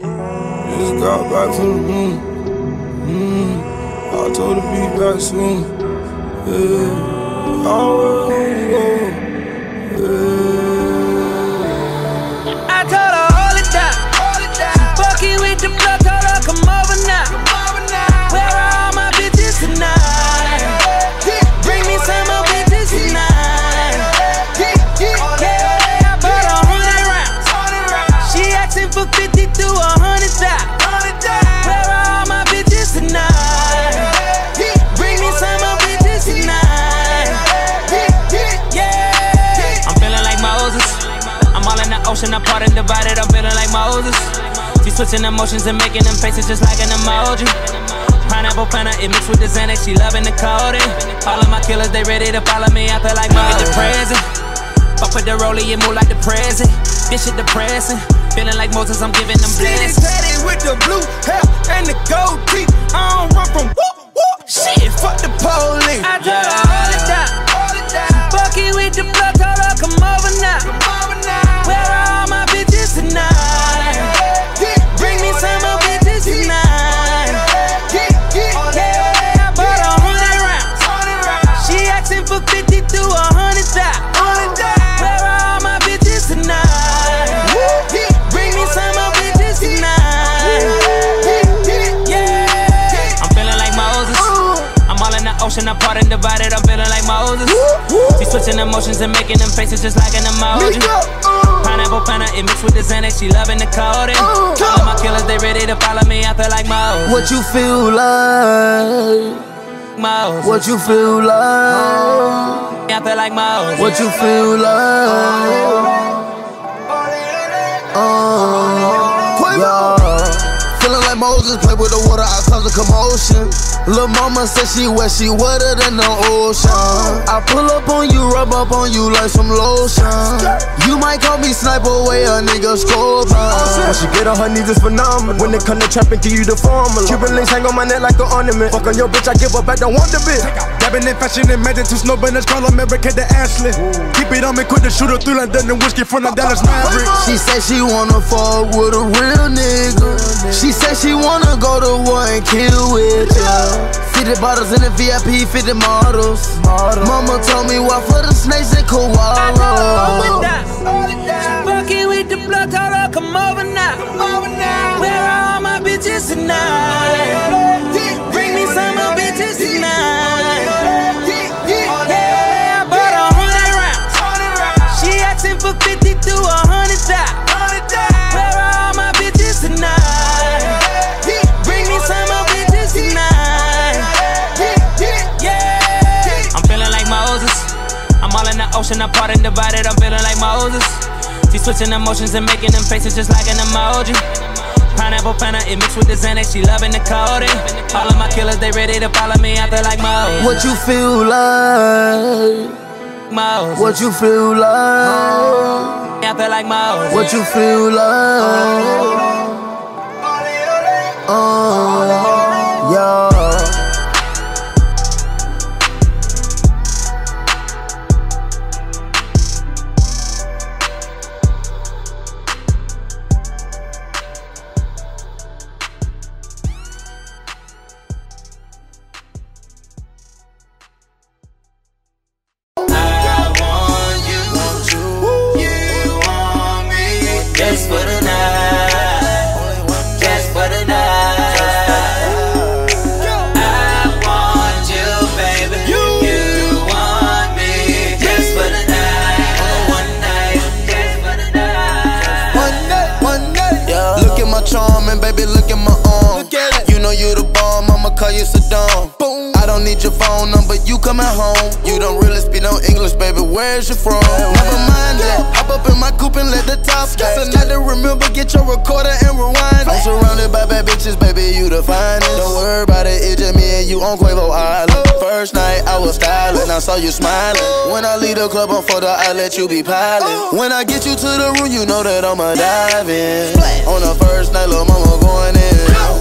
Just got back from the moon. Mm. I told her be back soon. Yeah. Oh, yeah. Ocean, apart and divided. I'm feeling like Moses. She switching emotions and making them faces just like an emoji. Pineapple Fanta, it mixed with the Xanax, she loving the codeine. All of my killers, they ready to follow me. I feel like Mother the present. Fuck with the rollie, it move like the present. This shit depressing. Feeling like Moses, I'm giving them blessings. tatted with the blue hair and the gold teeth. I don't run from whoop whoop. Shit, fuck the police. I told her hold it down. Fucking with the blood, told her come over now. All in the apart and divided. I'm feeling like Moses. She switching emotions and making them faces just like an emoji. Pineapple Fanta, it mixed with the Xanax. She loving the codeine. All of my killers, they ready to follow me. I feel like Moses. What you feel like? Moses. What you feel like? I feel like Moses. What you feel like? Uh, yeah. Feeling like Moses, play with the water, I cause a commotion. Lil' mama said she wet, she wetter than the ocean. I pull up on you, rub up on you like some lotion. You might call me sniper, way a nigga scorpion. When she get on her knees, it's phenomenal. When they come to trapping, give you the formula. Cuban links hang on my neck like an ornament. Fuck on your bitch, I give her back, don't want the bitch. Dabbing in fashion, imagine two snow banners, call America to Ashley. Keep it on me, quit the shooter through London and whiskey from the Dallas Mavericks. She said she wanna fuck with a real nigga. She said she wanna go to war and kill with ya. 50 bottles in the VIP, 50 models. Mama told me walk for the snakes and koalas. All in the ocean, apart and divided. I'm feeling like Moses. She switching emotions and making them faces just like an emoji. Pineapple Fanta, it mixed with the Xanax. She loving the codeine. All of my killers, they ready to follow me. I feel like Moses. What you feel like? Moses. What you feel like? I feel like Moses. What you feel like? Uh, on Quavo Island. First night I was styling, I saw you smiling. When I leave the club on photo, I let you be piling. Oh. When I get you to the room, you know that I'ma dive in. On the first night, little mama going in.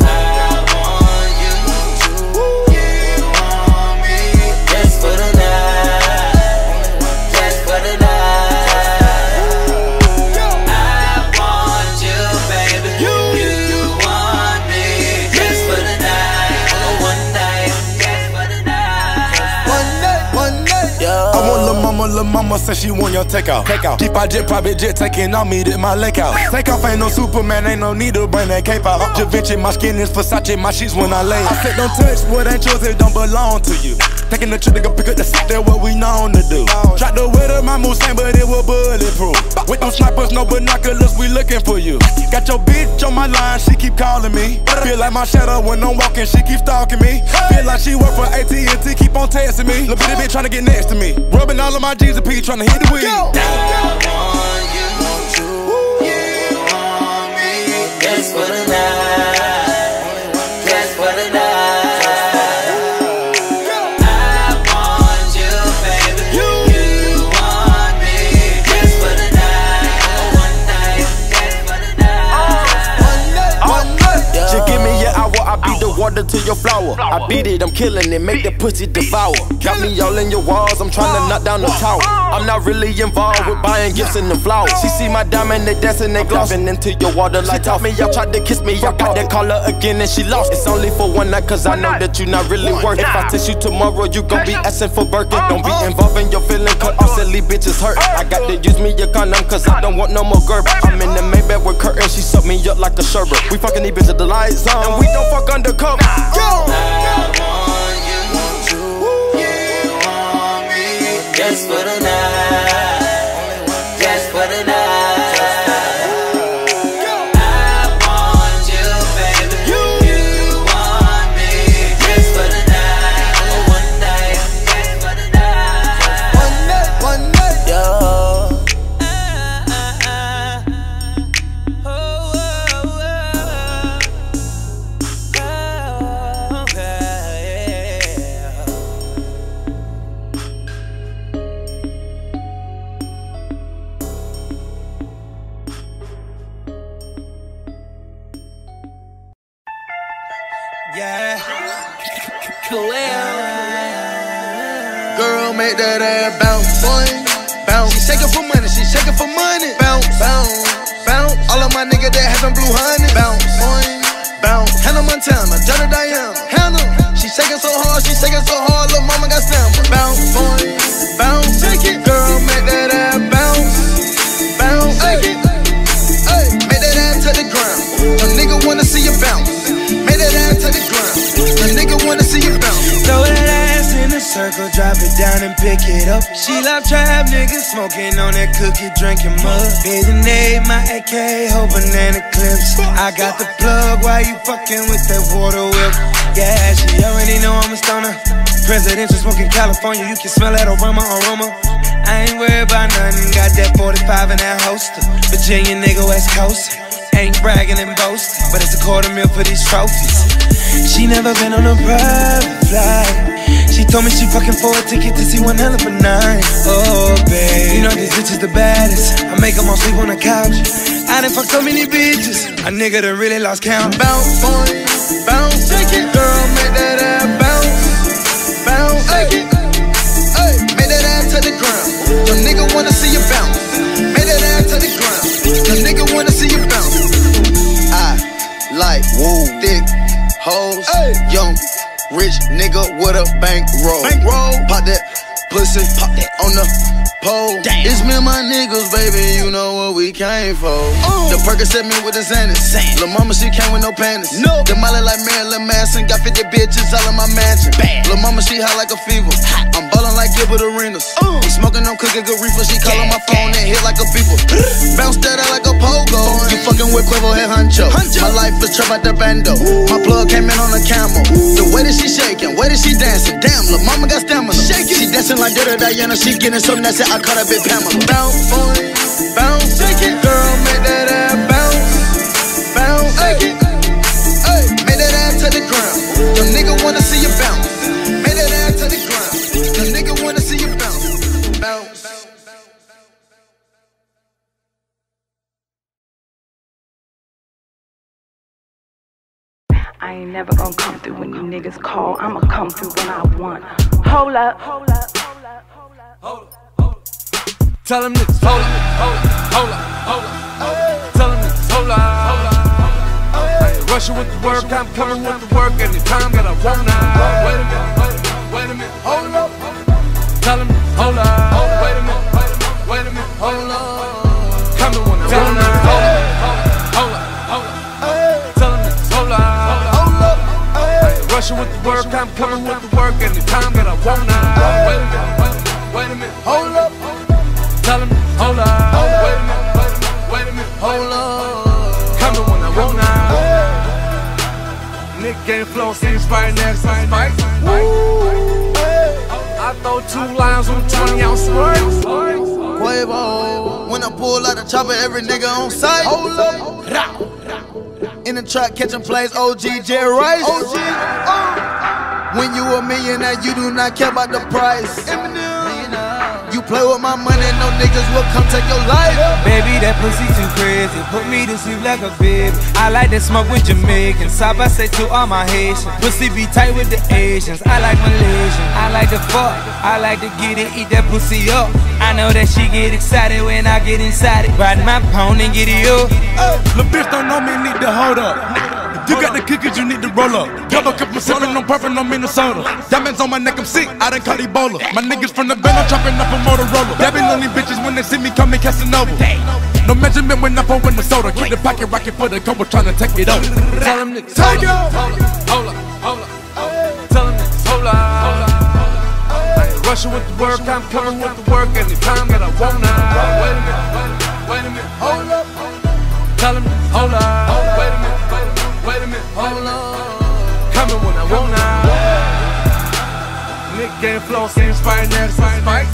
Mama said she want your takeout. Take out. Jeep, I jet, private jet, taking on me, did my leg out. Take off, ain't no Superman, ain't no need to bring that cape out. Da Vinci, my skin is Versace, my sheets when I lay. I said, don't touch what ain't yours, it don't belong to you. Taking the go pick up the set, that's what we known to do. Tried to weather my Mustang, but it was bulletproof. With no snipers, no binoculars, we looking for you. Got your bitch on my line, she keep calling me. Feel like my shadow when I'm walking, she keep stalking me. Feel like she work for AT&T, keep on testing me. Little bitty bitch trying to get next to me. Rubbing all of my G's and Trying to hit the weed. Water to your flower. I beat it, I'm killing it, make the pussy devour. Got me all in your walls, I'm trying to knock down the tower. I'm not really involved with buying gifts and the flowers. She see my diamond, they dancing, they glossing into your water like taught me. Y'all tried to kiss me, I got that collar again and she lost. It's only for one night, cause I know that you not really worth it. If I text you tomorrow, you gon' be asking for Birkin. Don't be involving your feeling, cause all silly bitches hurt. I got to use me a condom, cause I don't want no more girl. I'm in the Maybach up like a sherbet. We fucking these bitches, the lights on, and we don't fuck undercover. Yo! I want you, you, want me just for the shaking for money. Bounce, bounce, bounce. All of my niggas that having blue honey. Bounce, boy. Bounce. Hannah Montana, Johnny Diana. Hannah, she shaking so hard, she shaking so hard, circle, drop it down and pick it up. She love trap niggas smoking on that cookie, drinking mud. Bathing A, my AK, whole banana clips. I got the plug while you fucking with that water whip. Yeah, she already know I'm a stoner. Presidential smoking California, you can smell that aroma, aroma. I ain't worried about nothing, got that 45 and that holster. Virginia nigga, West Coast. Ain't bragging and boasting, but it's a quarter mil for these trophies. She never been on a private flight. She told me she fucking for a ticket to see one hell of a night. Oh, babe. You know this bitch is the baddest. I make make 'em all sleep on the couch. I done fucked so many bitches. A nigga done really lost count. Bounce, boy. Bounce. Shake it. Girl, make that ass bounce. Bounce. Shake it. Hey, make that ass to the ground. Your nigga wanna see you bounce. Make that ass to the ground. Your nigga wanna see you bounce. I like woo thick hoes, Hey. young rich nigga with a bankroll. Bankroll. pop that pussy, pop that on the pole. It's me and my niggas, baby. You know what we came for. Uh. The Percocet me with the Xanax. Lil' mama she came with no panties. No. The Molly like Marilyn Manson, got 50 bitches all in my mansion. Lil' mama she hot like a fever. I'm ballin' like Gilbert Arenas. Uh. I'm smoking on cooking good reefer. She callin' my phone and hit like a beeper. Bounce that out like a pogo. You fucking with Quavo head huncho. Huncho. My life is trap at the bando. My plug came in on a camel. The way that she shaking, way that she dancing. Damn, lil' mama got stamina. Shake it. Dancing like Dirty Diana. She getting so nasty. I call her Big Pamela. Bounce, bounce. Shake it. I ain't never gonna come through when you niggas call. I'ma come through when I want. Hold up. Hold up. Tell them niggas, hold up, hold up, hold up, hold up. Tell them niggas, hold up, hold up. Rushing with the work, I'm coming with the work anytime that I want. Wait a minute, wait a minute, wait a minute, hold up. Tell them, hold up, with the work, I'm coming with the work anytime that I want now. Wait a minute, wait, a minute, hold up. Tell him, hold up. Wait a minute, wait a minute, wait a minute, hold up. Coming when I want now. Nick game flow, seems right next, right I throw two lines with a 20 ounce swing. Quavo. When I pull out the chopper, every nigga on sight. Hold up. In the truck catching plays, OG Jerry Rice. When you a millionaire, you do not care about the price. Play with my money, no niggas will come take your life. Baby, that pussy too crazy. Put me to sleep like a baby. I like to smoke with Jamaicans. Side I say to all my Haitians. Pussy be tight with the Asians. I like Malaysian. I like to fuck. I like to get it, eat that pussy up. I know that she get excited when I get inside it. Ride my pony, get it up. Uh, the bitch don't know me, need to hold up. You got the kickers, you need to roll up. Double cup, I'm sipping, I'm no on Minnesota. Diamonds on my neck, I'm sick, I done caught Ebola. My niggas from the band, I'm chopping up a Motorola. Dabbing on these bitches when they see me coming, Casanova. No measurement when I'm pouring the soda. Keep the pocket rocket for the couple trying to take it over. Tell them niggas, hold up, hold up, hold up. Tell them hold up. Rushing with the work, I'm coming with the work anytime that I wanna. Wait a minute, wait a minute, wait a minute, hold up. Tell them, hold up. Coming when I want now. Nick game flow, same fight, next fight.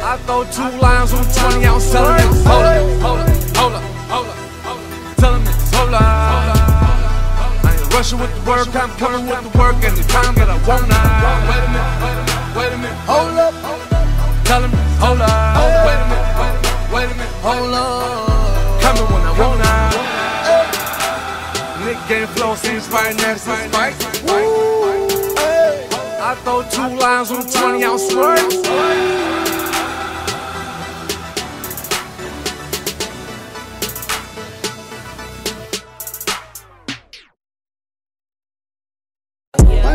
I throw two lines on 20 out, selling it. Hold up, hold up, hold up, hold up. Tell him it's hold up. I ain't rushing with the work, I'm coming with the work, and the time that I want now. Wait a minute, wait a minute, wait a minute. Hold up, tell him hold up. Wait a minute, wait a minute, wait a minute. Hold up. game flow seems right next to spike. Hey. I throw two lines on 20 ounce swerve.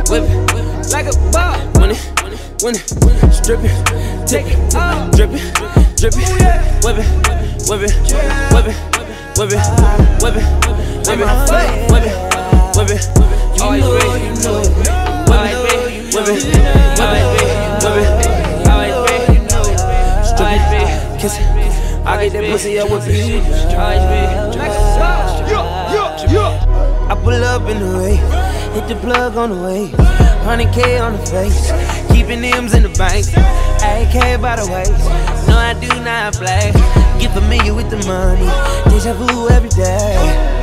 Whip it like a ball. It. Whip it, whip it, whip it, whip it, whip it whip it, whip it, whip it, whip always ready. Whip it, whip it, whip it, whip it, whip it. Strip it, kiss it. I get that pussy, I whip it. Always ready. I pull up in the way, hit the plug on the way, 100k on the face, keeping M's in the bank, AK by the waist. No, I do not play. Get familiar with the money. Deja vu every day.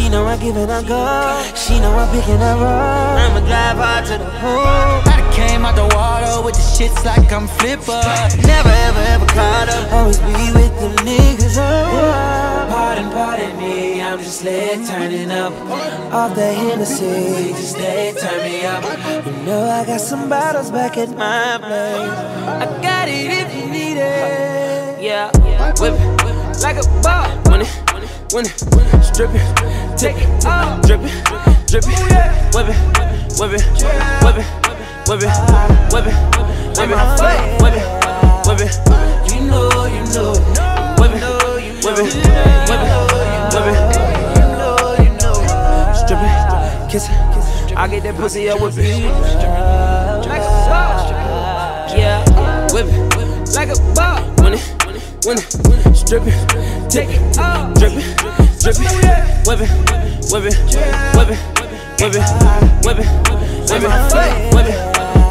She know I'm giving a go. She know I'm picking her up. I'ma drive her to the pool. I came out the water with the shits like I'm flipper. Never ever ever caught up. Always be with the niggas. Oh. Pardon, pardon me. I'm just lit turning up. Off that Hennessy, just late turn me up. You know I got some bottles back at my place. I got it if you need it. Yeah, whip like a ball. Money. When stripping, take it dripping, Dripping, dripping, whipping, whipping, whipping, whipping, whipping, whipping, whipping, whipping. You know, you know. Whipping, whipping, whipping, whipping. Stripping, kissing. I get that pussy up with me. Yeah, whipping like a ball. When it, when it, stripping, take it, dripping dripping, whipping, whipping, whipping, whipping, whipping, whipping, whipping, whipping,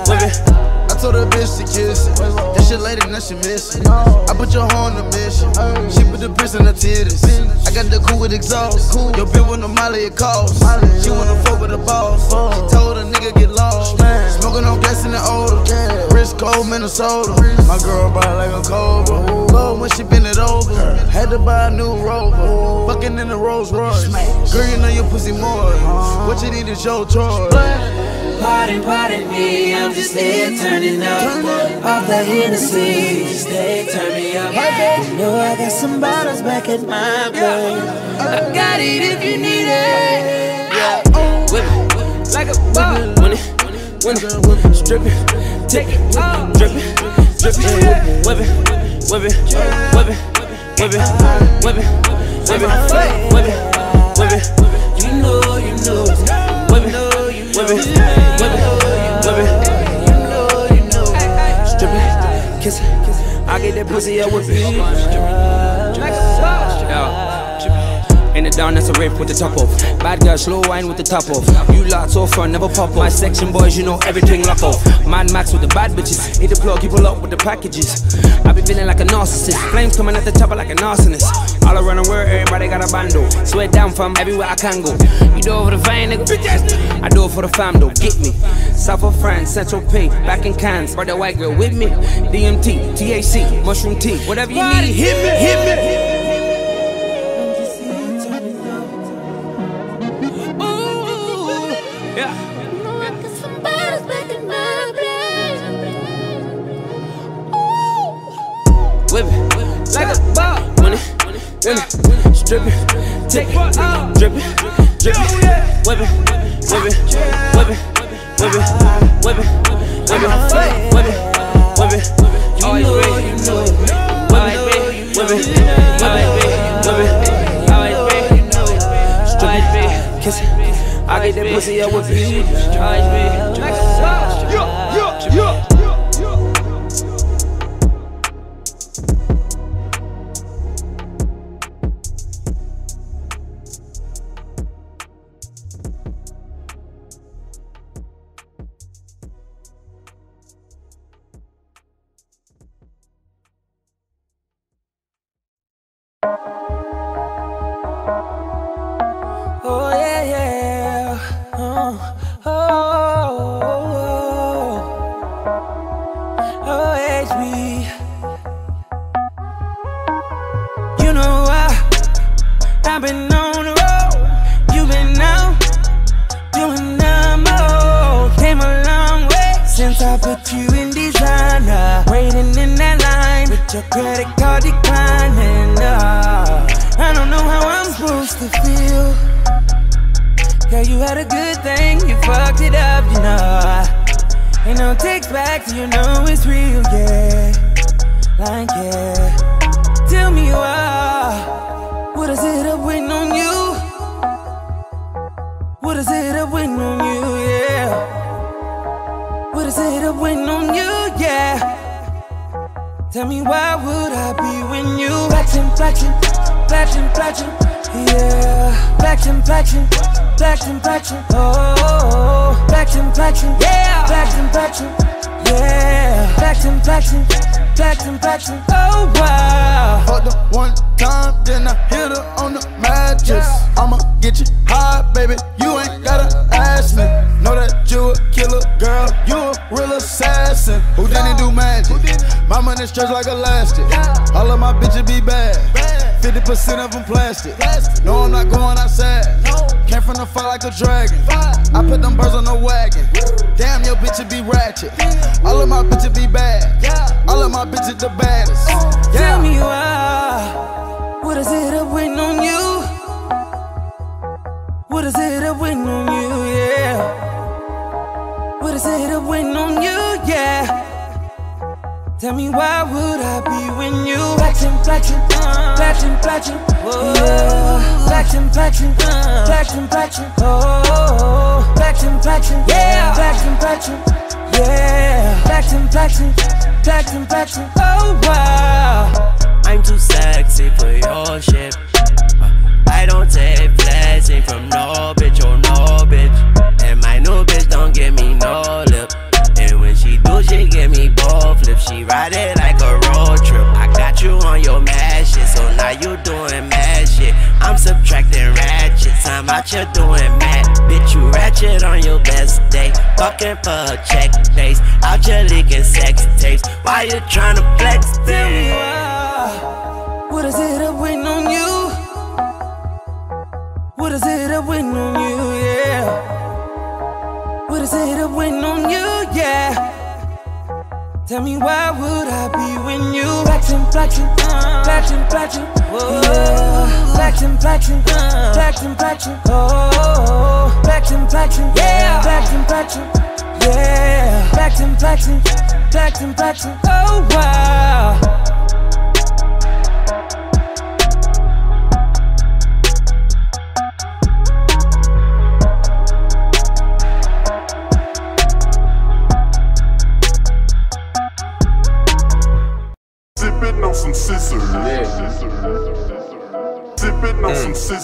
whipping told her bitch to kiss it. That shit later, now she miss it. I put your horn on a mission. She put the piss in her titties. I got the cool with exhaust. Your bitch with no molly, it costs. She wanna fuck with the boss. She told a nigga get lost. Smoking on gas in the odor. Wrist cold, Minnesota. My girl body like a cobra. Love when she bend it over. Had to buy a new rover. Fucking in the Rolls Royce. Girl, you know your pussy more. What you need is your choice pardon, pardon me. I'm just here turning up off the Hennessy. Just there, turn me up. You know I got some bottles back at my place. I got it if you need it. Yeah, oh, whip it like a bug. Money, money, stripping, take it, dripping, dripping, whipping, whipping, whipping, whipping, whipping, whipping, whipping, whipping. You know, you know, whipping whip it, whip it, whip it. Strip it, kiss it. I get that pussy up with it. In the down, that's a rape with the top off. Bad girl, slow wine with the top off. You lot so front, never pop off. My section boys, you know everything lock off. Mad Max with the bad bitches. Hit the plug, people up with the packages. I be feeling like a narcissist. Flames coming at the top like a arsonist. All around the world, everybody got a bando. Sweat down from everywhere I can go. You do it for the fame, nigga. I do it for the fam, though. Get me. South of France, Central Pay, back in Cannes. Brought that white girl with me. DMT, THC, mushroom tea. Whatever you need, hit me, hit me. Whip it, like a strip it, tick it, drip it, drip it, whip it, whip it, whip it, whip it, whip it, whip it, whip it, whip it. Always ready, always ready, whip it, always ready, whip it, always ready, strip it, kiss it. I get that pussy up with it, always ready, your credit card declining. Uh, I don't know how I'm supposed to feel. Girl, you had a good thing, you fucked it up, you know. Ain't no takes back, you know it's real, yeah. Like, yeah. Tell me why. What is it up waiting on you? What is it up waiting on you, yeah? What is it up waiting on you, yeah? Tell me why would I be when you Flexin', flexin', flexin', flexin', yeah Flexin', flexin', flexin', flexin', oh Flexin', flexin', yeah Flexin', flexin', yeah Flexin', flexin', flexin', flexin', oh wow Fucked her one time, then I hit her on the mattress. I'ma get you high, baby. You ain't gotta ask me. Know that you a killer, girl. You a real assassin. Who didn't do magic? My money stretch like elastic. All of my bitches be bad. 50% of them plastic. No, I'm not going outside. Came from the fire like a dragon. I put them birds on the wagon. Damn, your bitches be ratchet. All of my bitches be bad. All of my bitches the baddest. Tell me why What is it up waiting on you? What is it up waiting on you, yeah? What is it up waiting on you, yeah? Tell me why would I be when you Flexin', flexin', flexin', flexin', yeah Flexin', flexin', flexin', flexin', oh. Flexin', flexin', yeah. Flexin', flexin', yeah. Flexin', flexin', flexin', flexin', oh wow. I'm too sexy for your shit. Uh, I don't take flexing from no bitch or no bitch. And my new bitch don't give me no lip. And when she do, she give me flips. She ride it like a road trip. I got you on your mad shit, so now you doing mad shit. I'm subtracting ratchets. I'm out here doing mad. Bitch, you ratchet on your best day. Fucking for a check days. Out here leaking sex tapes. Why you tryna flex Tell me why What is it up waiting on you? What is it up waiting on you, yeah What is it up waiting on you, Tell me why would I be when you flexing, flexing, flexing, flexing, yeah. flexing, flexing, flexing, flexing, oh, flexing, flexing, yeah, flexing, flexing, yeah, flexing, flexing, flexing, flexing, oh wow.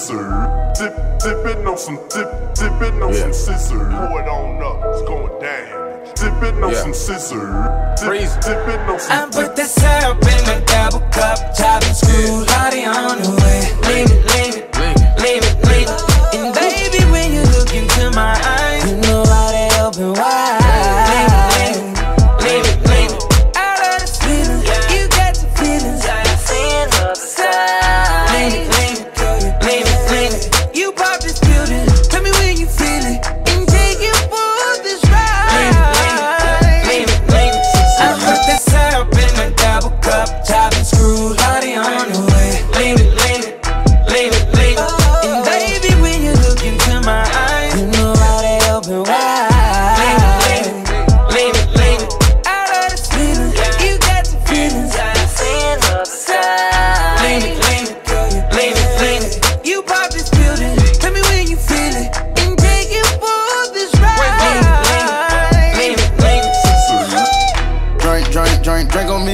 scissor. Dip, dipping on some dip, dipping on yeah. some scissor. Pour it on up, it's going down. Dipping on yeah. some scissor. On some. I put the syrup in a double cup. drink, drink on me.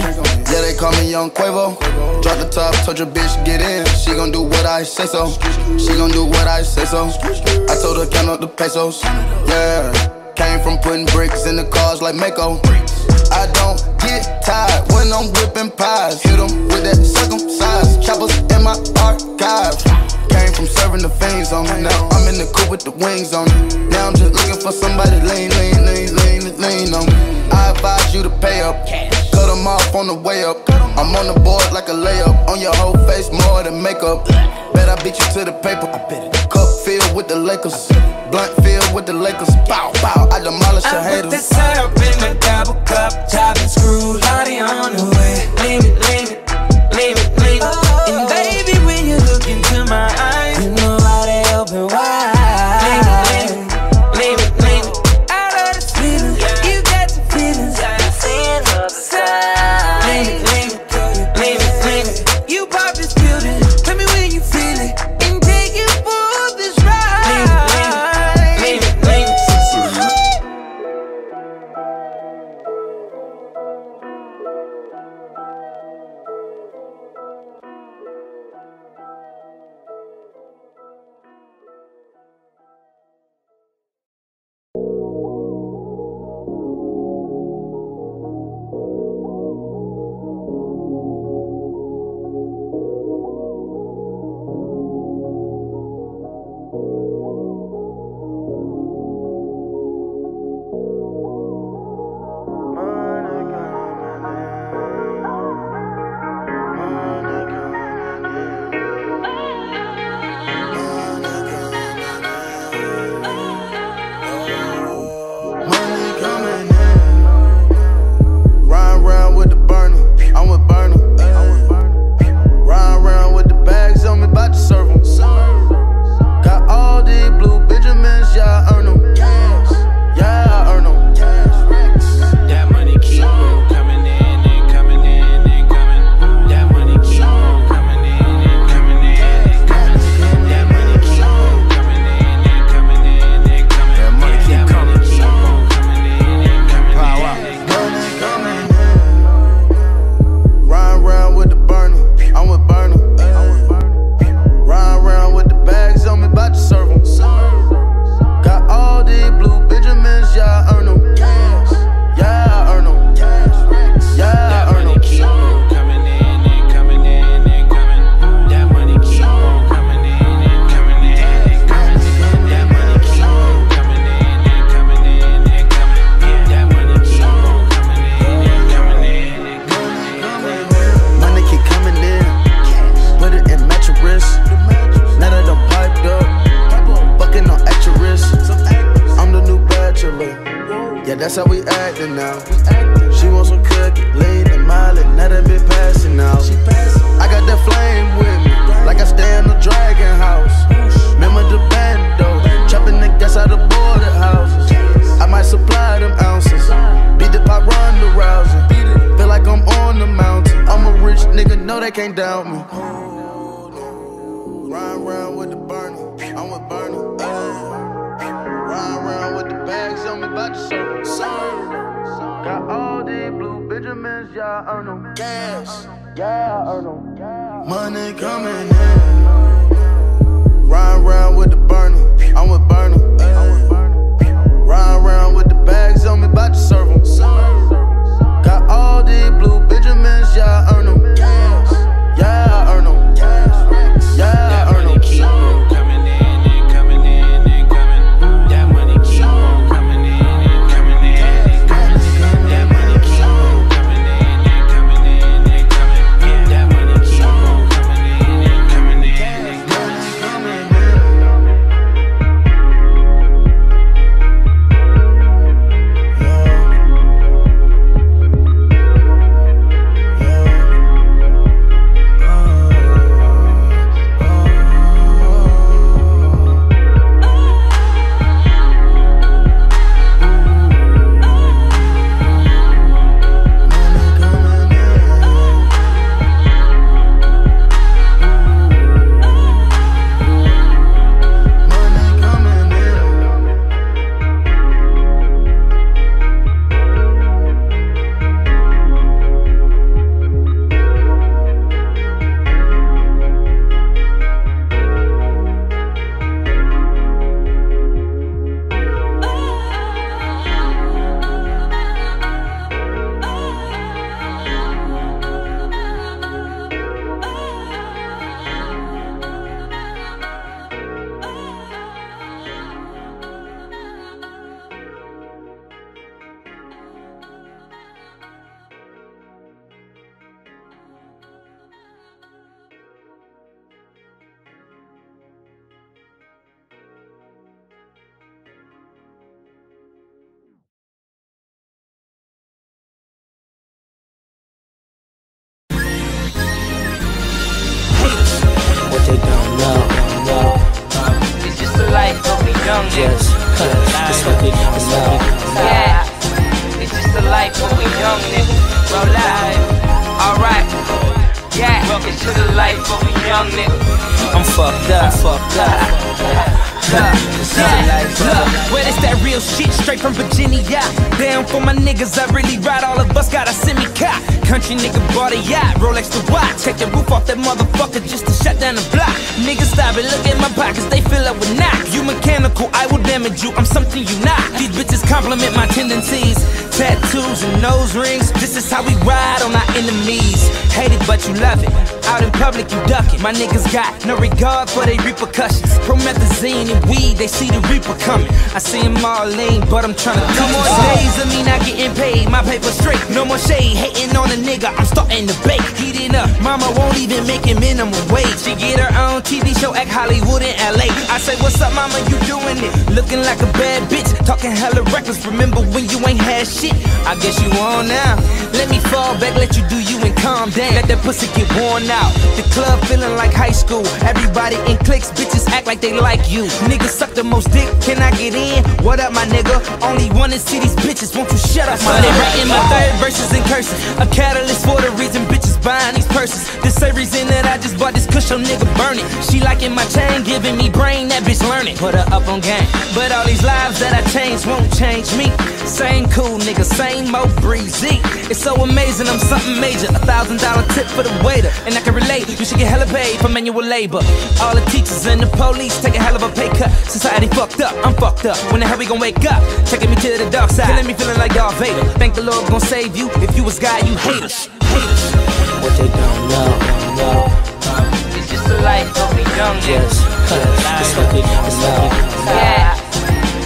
Yeah, they call me Young Quavo. Drop the top, told your bitch get in. She gon' do what I say so. She gon' do what I say so. I told her count up the pesos. Yeah, came from putting bricks in the cars like Mako. I don't get tired when I'm whipping pies. Hit them with that circumcised. Choppers in my archive. Came from serving the fiends on me. Now I'm in the coop with the wings on me. Now I'm just looking for somebody lean, lean, lean, lean, lean on me. I advise you to pay up. Cut them off on the way up. I'm on the board like a layup. On your whole face, more than makeup. Bet I beat you to the paper. Cup filled with the Lakers. Blunt filled with the Lakers. Bow, bow, I demolish your haters. I put the syrup in the double cup. Chop and screw, Lottie on the way. Leave it, leave it, leave it, leave it. And baby, when you look into my eyes. Yeah, I earn them. Money coming in. Life of a young nigga. I'm fucked up, fucked up. Yeah, look, well, it's that real shit straight from Virginia. Down for my niggas, I really ride. All of us got a semi cop. Country nigga bought a yacht, Rolex the watch. Take the roof off that motherfucker just to shut down the block. Niggas stop it, look at my pockets, they fill up with knocks. You mechanical, I will damage you. I'm something you not. These bitches compliment my tendencies. Tattoos and nose rings. This is how we ride on our enemies. Hate it, but you love it. Out in public, you duck it. My niggas got no regard for their repercussions. Promethazine and weed, they see the reaper coming. I see them all lean, but I'm trying to No more days of me not getting paid. My paper straight. No more shade hating on a nigga. I'm starting to bake. Heating up. Mama won't even make it minimum wage. She get her own TV show, act Hollywood in LA. I say, What's up, mama? You doing it? Looking like a bad bitch. Talking hella reckless. Remember when you ain't had shit? I guess you on now. Let me fall back, let you do you and calm down. Let that pussy get worn out. The club feeling like high school. Everybody in cliques, bitches act like they like you. Niggas suck the most dick. Can I get in? What up, my nigga? Only wanna see these bitches. Won't you shut up, my nigga? Writing my third verses and curses. A catalyst for the reason bitches buying these purses. The same reason that I just bought this cushion, nigga, burn it. She liking my chain, giving me brain. That bitch learning. Put her up on game. But all these lives that I changed won't change me. Same cool nigga, same old breezy. It's so amazing, I'm something major. A thousand dollar tip for the waiter. And I can relate, you should get hella paid for manual labor. All the teachers and the police take a hell of a pay cut. Society fucked up, I'm fucked up. When the hell we gon' wake up? Taking me to the dark side, killing me feeling like Darth Vader. Think the Lord gon' save you. If you was God, you haters. Haters. What they don't know, know. It's just a life of a young nigga. Just, that's what they don't know. Yeah,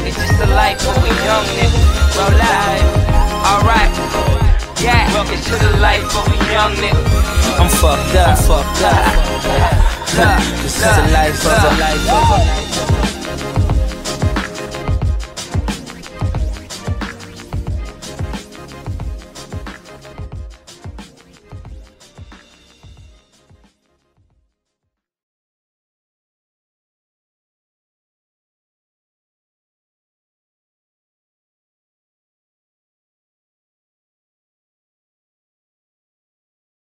it's just a life of a young nigga. Bro, life. Alright. Yeah, welcome to the life of a young nigga. I'm fucked up, fucked up. This is the life of a life of a